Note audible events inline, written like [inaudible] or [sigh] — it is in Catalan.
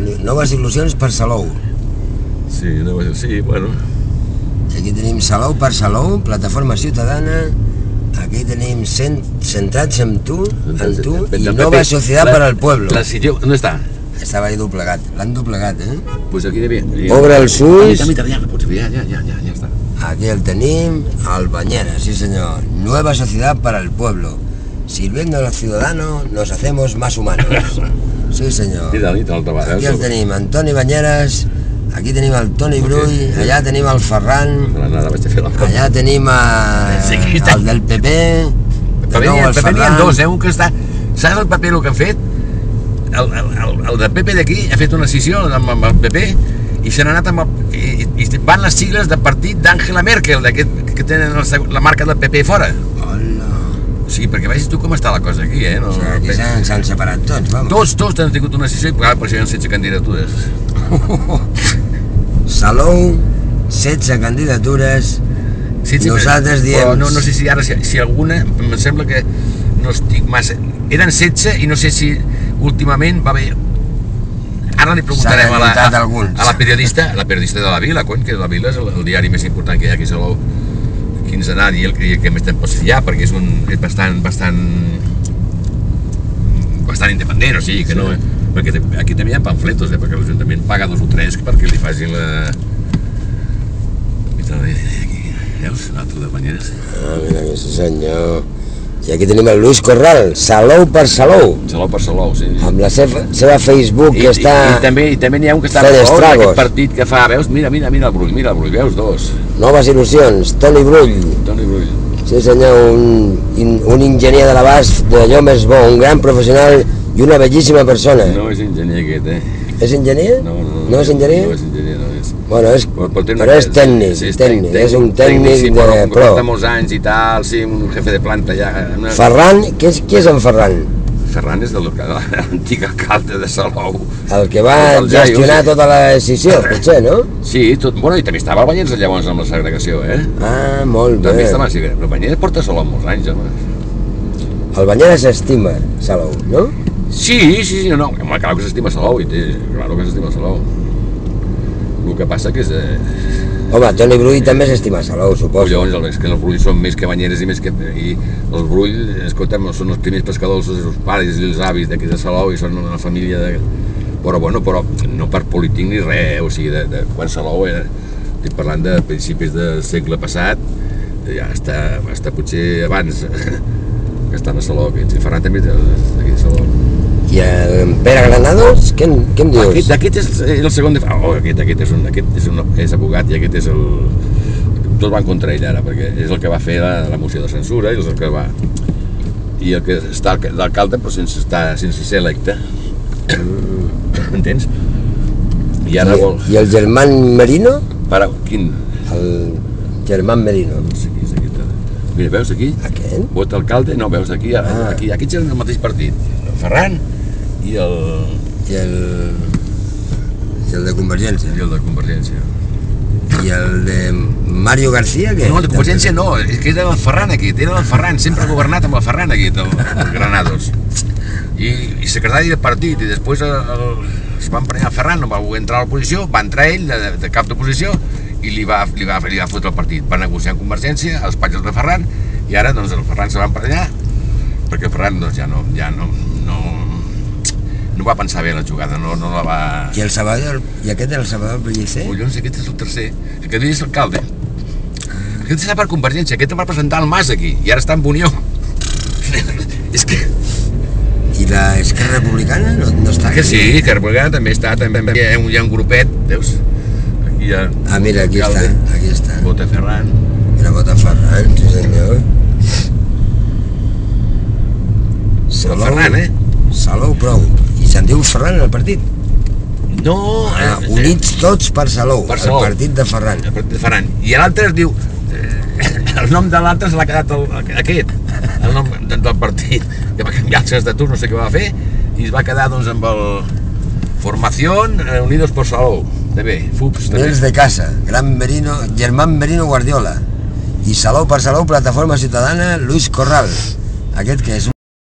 Noves il·lusions per Salou. Sí, no, sí, bueno. Aquí tenim Salou per Salou, plataforma ciutadana. Aquí tenim cent, Centrats en tu, en tu, i Nova. Societat per al Pueblo. La sitio, on està? Estava ahí doblegat, l'han doblegat, eh? Pues aquí devia... Obre els ulls. A mi ja, ja, ja, ja, ja, ja està. Aquí el tenim, al Bañera, sí señor. Nueva sociedad para el pueblo. Sirviendo a los ciudadanos nos hacemos más humanos. [laughs] Sí señor. I l'altra vegada. Aquí el tenim, Antoni Banyeres, aquí tenim el Toni Brull, allà tenim el Ferran, la allà tenim a, [laughs] el del PP, de nou el paper n'hi ha Ferran. dos, eh? Un que està... Saps el paper el que han fet? El, el, el, el del PP d'aquí ha fet una sessió amb, amb el PP i se n'ha anat amb el, i, i, van les sigles del partit d'Angela Merkel, d'aquest que tenen seg- la marca del PP fora. Hola. Sí, perquè vegis tu com està la cosa aquí, eh? No, O sigui, aquí s'han separat tots, vamos. tots, tots han tingut una sessió i clar, per això hi ha 16 candidatures. [laughs] Salou, 16 candidatures, Sí, sí, Nosaltres però, diem- Però no, no sé si ara, si, si alguna, em sembla que no estic massa... Eren 16 i no sé si últimament va haver... Ara li preguntarem a la, a, alguns. a la periodista, la periodista de la Vila, cony, que la Vila és el, el diari més important que hi ha aquí a Salou quinzenal i el, el que més temps pots fiar perquè és un és bastant bastant bastant independent, o sigui que no perquè aquí també hi ha pamfletos, eh, perquè l'Ajuntament paga dos o tres perquè li facin la tal, aquí, veus? Un altre de banyeres Ah, mira que sí senyor. I aquí tenim el Luis Corral, Salou per Salou, Salou per Salou, sí. amb la seva, seva Facebook que està... I, i, també, i també n'hi ha un que està a favor d'aquest partit que fa, veus? Mira, mira, mira el Brull, mira el Brull, veus dos. Noves il·lusions, Toni Brull, Toni Brull. sí senyor, un, un enginyer de l'abast d'allò més bo, un gran professional i una bellíssima persona. No és enginyer aquest, eh? És enginyer? No, no, No és enginyer? No és enginyer, no és. Bueno, és, té una- però és tècnic, sí, tècnic, és un tècnic sí, de però, pro. Porta molts anys i tal, sí, un jefe de planta ja. Una... Ferran, què és, qui és en Ferran? Ferran és de l'antic alcalde de Salou. El que va El gestionar sí. tota la decisió, potser, no? Sí, tot, bueno, i també estava al Banyers llavors amb la segregació, eh? Ah, molt També bé. estava a la segregació. Però Banyers porta Salou molts anys, home. El Banyera s'estima, Salou, no? Sí, sí, sí, no, home, clar que s'estima Salou, i té, clar que s'estima Salou. El que passa que és... Eh, Home, Toni Brull també s'estima Salou, suposo. collons, és que els Brull són més que banyeres i més que... I els Brull, escolta'm, són els primers pescadors, els seus pares i els avis d'aquí de Salou i són una família de... Però, bueno, però no per polític ni res, o sigui, de, de quan Salou era... Estic parlant de principis del segle passat, ja està, està potser abans [laughs] que estan a Salou, aquests. I Ferran també és d'aquí de Salou. I en Pere Granados, què, en- què em dius? Aquest, aquest és el segon de... Oh, aquest, aquest, és un, aquest és, un, és abogat i aquest és el... Tots van contra ell ara, perquè és el que va fer la, la moció de censura i és el que va... I el que està d'alcalde però sense, estar, sense ser electe. Entens? I ara vol... I, I el Germán Merino? Para, quin? El Germán Merino. No sé qui. Mira, veus aquí? Aquest? Vot alcalde? No, veus aquí? Ah. aquí aquests eren del mateix partit. El Ferran i el, I el... I el de Convergència. i el de Convergència. I el de Mario García, què? No, el de Convergència no, és que era el Ferran aquest, era el Ferran, sempre ha governat amb el Ferran aquest, el, el Granados. I, I secretari del partit, i després el, el, es va emprenyar el Ferran, no va voler entrar a l'oposició, va entrar ell de, de cap d'oposició i li va, li, va, li va fotre el partit. Va negociar amb Convergència, als patges de Ferran, i ara doncs el Ferran se va emprenyar, perquè Ferran doncs, ja no, ja no, no, no va pensar bé la jugada, no, no la va... I el Salvador, i aquest el Salvador Pellicer? Collons, aquest és el tercer. Diu és l'alcalde. Aquest està per Convergència, aquest el va presentar el Mas aquí, i ara està en Unió. [laughs] és que... I l'Esquerra Republicana no, no està Que sí, que Republicana també està, també hi ha un, hi ha un grupet, veus? Aquí ha... Ah, mira, aquí està, alcalde, aquí està. Bota Ferran. Mira, vota Ferran, sí senyor. El Ferran, eh? Salou prou. I se'n diu Ferran el partit. No, Ah, eh, units tots per Salou, Per Salou. el partit de Ferran. el partit de Ferran. I l'altre es diu... Eh, [laughs] el nom de l'altre se l'ha quedat el, aquest, el nom de- del partit, [laughs] que va canviar els estatuts, no sé què va fer, i es va quedar doncs amb el Formació eh, Unidos por Salou, també, FUPS també. Nels de casa, Gran Merino, Germán Merino Guardiola. I Salou per Salou, Plataforma Ciutadana, Luis Corral. Aquest que és